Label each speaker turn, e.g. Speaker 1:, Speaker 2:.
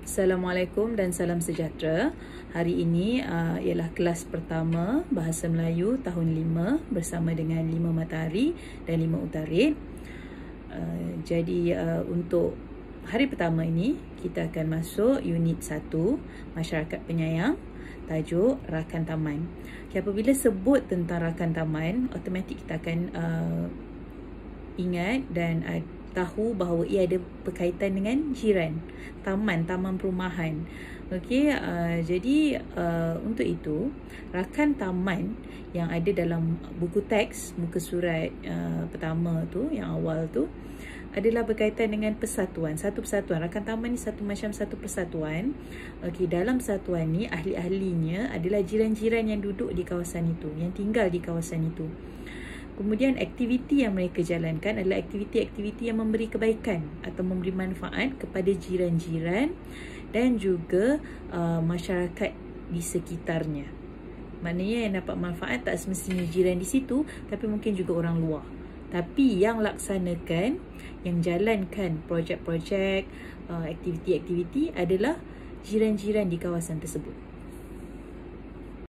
Speaker 1: Assalamualaikum dan salam sejahtera. Hari ini uh, ialah kelas pertama Bahasa Melayu tahun 5 bersama dengan 5 matahari dan 5 utarit. Uh, jadi uh, untuk hari pertama ini kita akan masuk unit 1 Masyarakat Penyayang tajuk Rakan Taman. Okay, apabila sebut tentang Rakan Taman, automatik kita akan uh, ingat dan uh, tahu bahawa ia ada berkaitan dengan jiran, taman, taman perumahan. Okey, uh, jadi uh, untuk itu rakan taman yang ada dalam buku teks muka surat uh, pertama tu yang awal tu adalah berkaitan dengan persatuan. Satu persatuan. Rakan taman ni satu macam satu persatuan. Okey, dalam persatuan ni ahli-ahlinya adalah jiran-jiran yang duduk di kawasan itu, yang tinggal di kawasan itu. Kemudian aktiviti yang mereka jalankan adalah aktiviti-aktiviti yang memberi kebaikan atau memberi manfaat kepada jiran-jiran dan juga uh, masyarakat di sekitarnya. Maknanya yang dapat manfaat tak semestinya jiran di situ tapi mungkin juga orang luar. Tapi yang laksanakan, yang jalankan projek-projek, uh, aktiviti-aktiviti adalah jiran-jiran di kawasan tersebut.